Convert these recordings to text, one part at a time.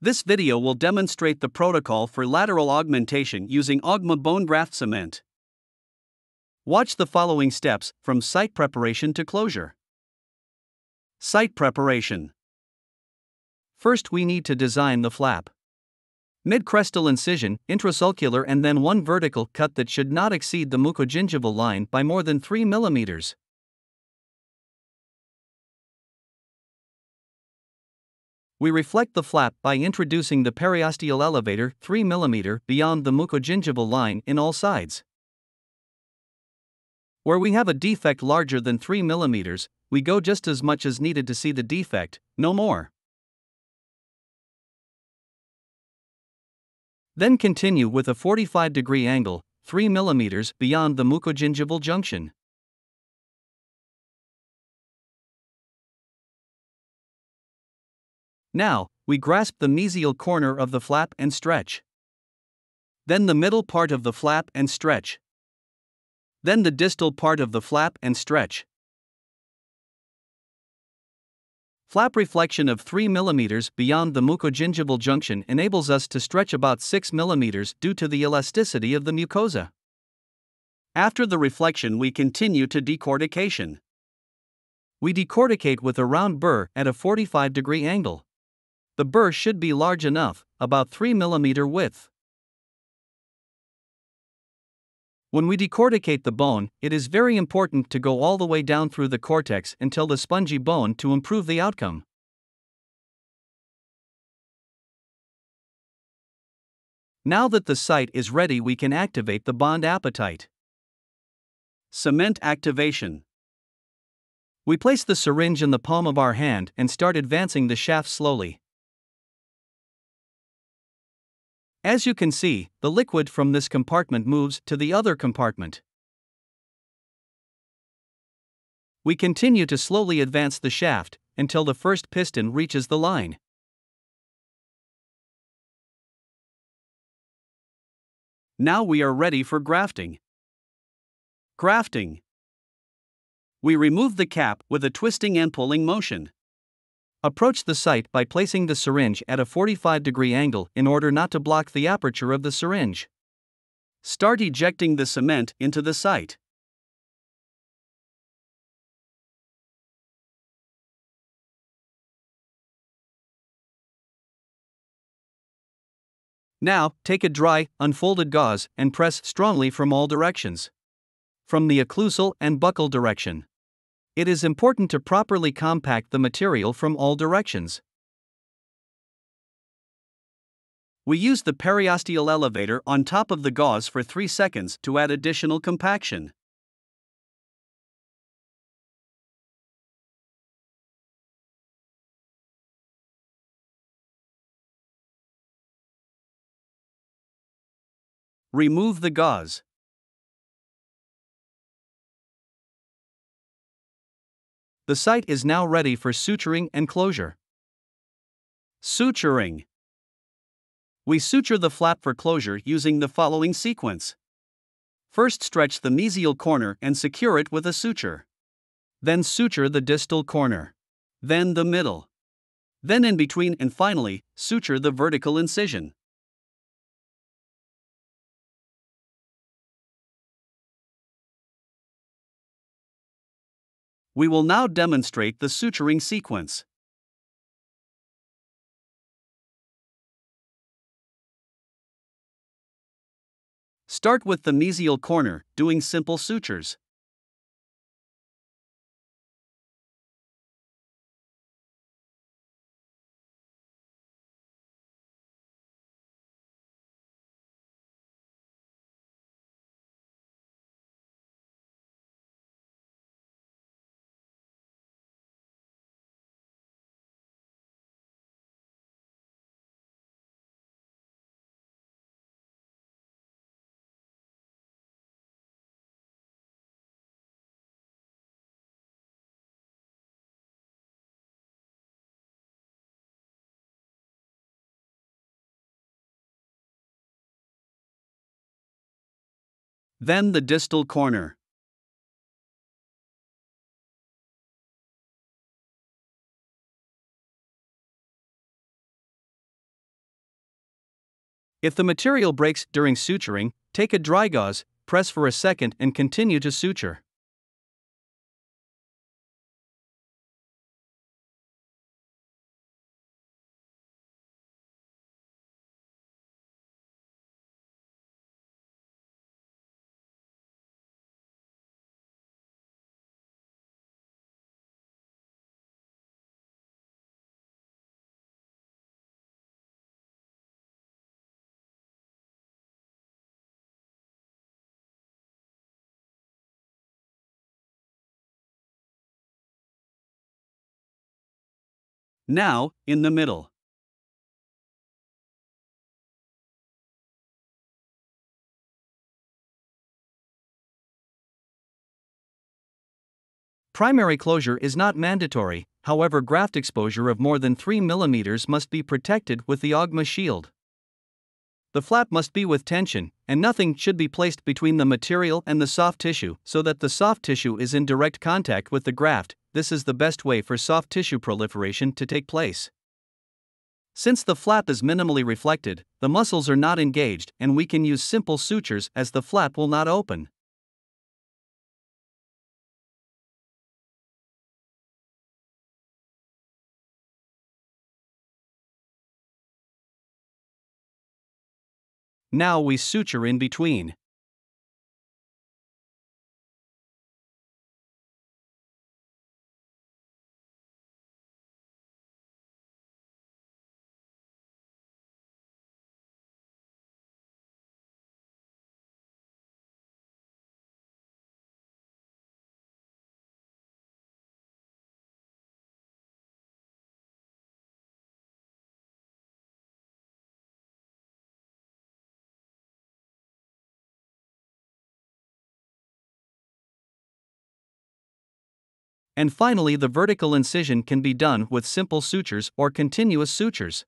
This video will demonstrate the protocol for lateral augmentation using Augma bone graft cement. Watch the following steps from site preparation to closure. Site preparation. First, we need to design the flap. Mid-crestal incision, intrasulcular and then one vertical cut that should not exceed the mucogingival line by more than 3 mm. We reflect the flap by introducing the periosteal elevator 3 mm beyond the mucogingival line in all sides. Where we have a defect larger than 3 mm, we go just as much as needed to see the defect, no more. Then continue with a 45 degree angle, 3 mm beyond the mucogingival junction. Now, we grasp the mesial corner of the flap and stretch. Then the middle part of the flap and stretch. Then the distal part of the flap and stretch. Flap reflection of 3 mm beyond the mucogingival junction enables us to stretch about 6 mm due to the elasticity of the mucosa. After the reflection, we continue to decortication. We decorticate with a round burr at a 45 degree angle. The burr should be large enough, about 3 mm width. When we decorticate the bone, it is very important to go all the way down through the cortex until the spongy bone to improve the outcome. Now that the site is ready, we can activate the Bond Apatite. Cement activation. We place the syringe in the palm of our hand and start advancing the shaft slowly. As you can see, the liquid from this compartment moves to the other compartment. We continue to slowly advance the shaft until the first piston reaches the line. Now we are ready for grafting. Grafting. We remove the cap with a twisting and pulling motion. Approach the site by placing the syringe at a 45 degree angle in order not to block the aperture of the syringe. Start ejecting the cement into the site. Now, take a dry, unfolded gauze and press strongly from all directions. From the occlusal and buccal direction. It is important to properly compact the material from all directions. We use the periosteal elevator on top of the gauze for 3 seconds to add additional compaction. Remove the gauze. The site is now ready for suturing and closure. Suturing. We suture the flap for closure using the following sequence. First, stretch the mesial corner and secure it with a suture. Then, suture the distal corner. Then, the middle. Then, in between, and finally, suture the vertical incision. We will now demonstrate the suturing sequence. Start with the mesial corner, doing simple sutures. Then the distal corner. If the material breaks during suturing, take a dry gauze, press for a second, and continue to suture. Now, in the middle. Primary closure is not mandatory, however, graft exposure of more than 3 mm must be protected with the Augma shield. The flap must be with tension, and nothing should be placed between the material and the soft tissue so that the soft tissue is in direct contact with the graft, this is the best way for soft tissue proliferation to take place. Since the flap is minimally reflected, the muscles are not engaged and we can use simple sutures as the flap will not open. Now we suture in between. And finally, the vertical incision can be done with simple sutures or continuous sutures.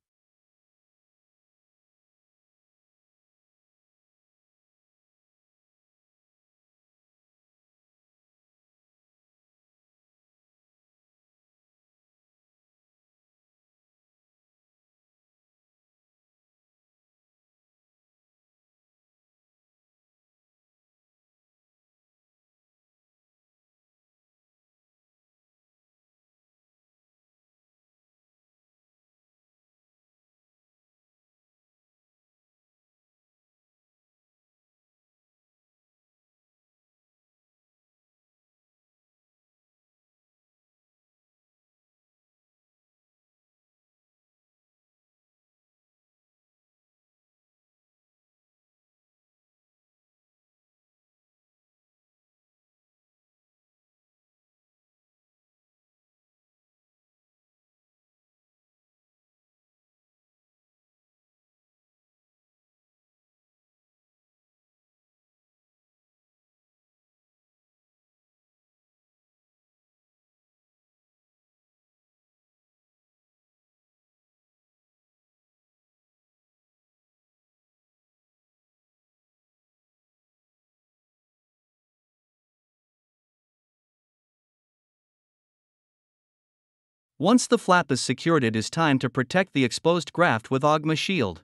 Once the flap is secured, it is time to protect the exposed graft with Augma Shield.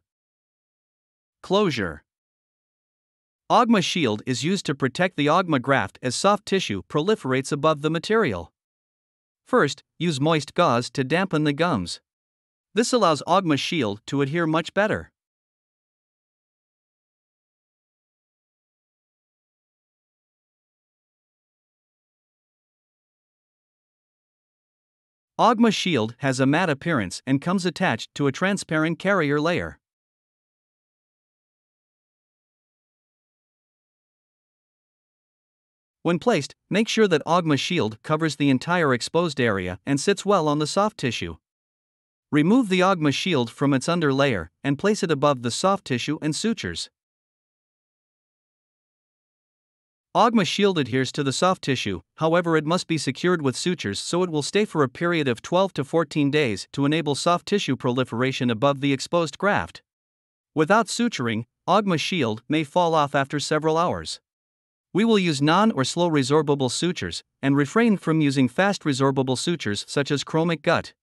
Closure Augma Shield is used to protect the Augma graft as soft tissue proliferates above the material. First, use moist gauze to dampen the gums. This allows Augma Shield to adhere much better. Augma Shield has a matte appearance and comes attached to a transparent carrier layer. When placed, make sure that Augma Shield covers the entire exposed area and sits well on the soft tissue. Remove the Augma Shield from its under layer and place it above the soft tissue and sutures. Augma shield adheres to the soft tissue, however, it must be secured with sutures so it will stay for a period of 12 to 14 days to enable soft tissue proliferation above the exposed graft. Without suturing, Augma shield may fall off after several hours. We will use non or slow resorbable sutures and refrain from using fast resorbable sutures such as chromic gut.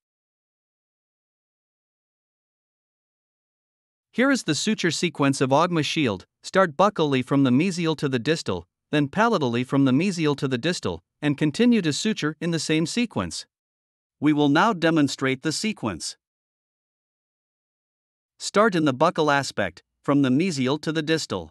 Here is the suture sequence of Augma Shield. Start buccally from the mesial to the distal, then palatally from the mesial to the distal, and continue to suture in the same sequence. We will now demonstrate the sequence. Start in the buccal aspect, from the mesial to the distal.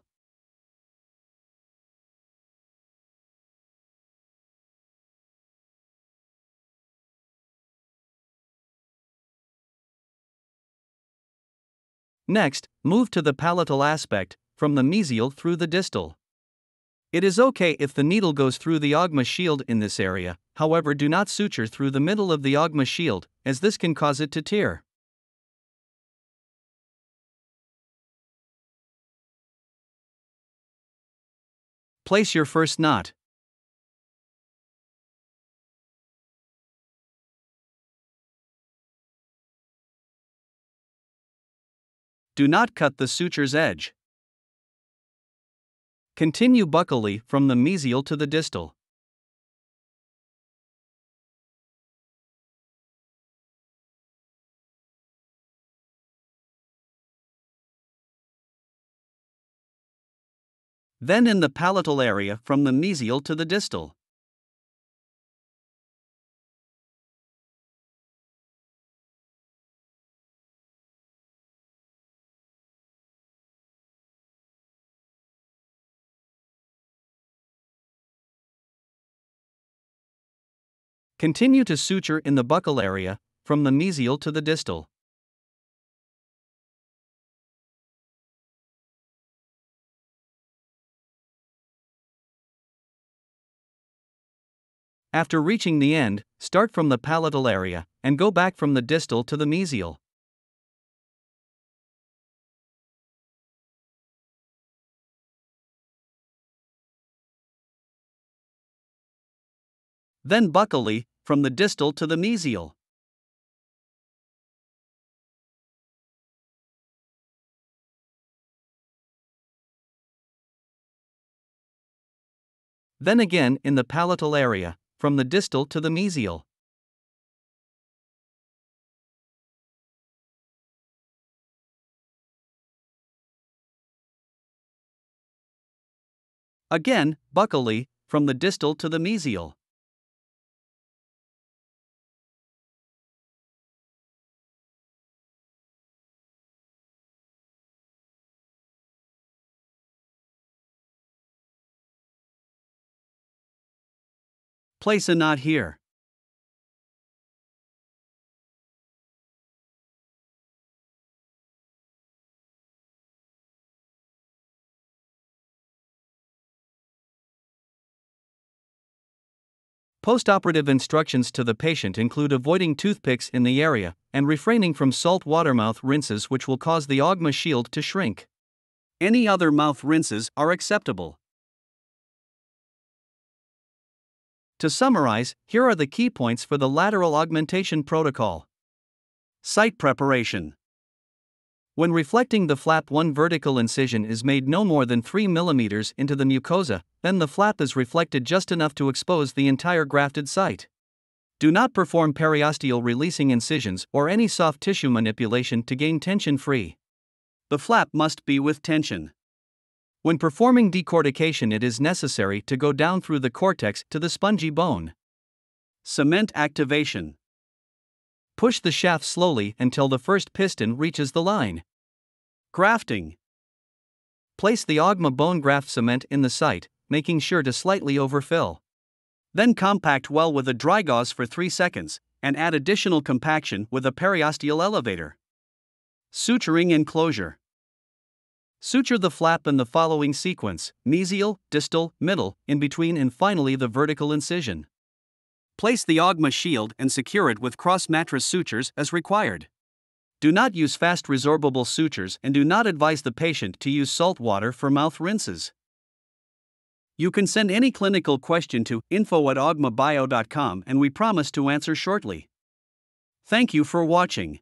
Next, move to the palatal aspect, from the mesial through the distal. It is okay if the needle goes through the Augma shield in this area, however, do not suture through the middle of the Augma shield, as this can cause it to tear. Place your first knot. Do not cut the suture's edge. Continue buccally from the mesial to the distal. Then in the palatal area from the mesial to the distal. Continue to suture in the buccal area, from the mesial to the distal. After reaching the end, start from the palatal area and go back from the distal to the mesial. Then buccally, from the distal to the mesial. Then again in the palatal area, from the distal to the mesial. Again, buccally, from the distal to the mesial. Place a knot here. Postoperative instructions to the patient include avoiding toothpicks in the area and refraining from salt water mouth rinses, which will cause the Augma shield to shrink. Any other mouth rinses are acceptable. To summarize, here are the key points for the lateral augmentation protocol. Site preparation. When reflecting the flap, one vertical incision is made no more than 3 mm into the mucosa, then the flap is reflected just enough to expose the entire grafted site. Do not perform periosteal releasing incisions or any soft tissue manipulation to gain tension free. The flap must be with tension. When performing decortication, it is necessary to go down through the cortex to the spongy bone. Cement activation. Push the shaft slowly until the first piston reaches the line. Grafting. Place the Augma bone graft cement in the site, making sure to slightly overfill. Then compact well with a dry gauze for 3 seconds, and add additional compaction with a periosteal elevator. Suturing and closure. Suture the flap in the following sequence mesial, distal, middle, in between, and finally the vertical incision. Place the Augma shield and secure it with cross mattress sutures as required. Do not use fast resorbable sutures and do not advise the patient to use salt water for mouth rinses. You can send any clinical question to info at augmabio.com and we promise to answer shortly. Thank you for watching.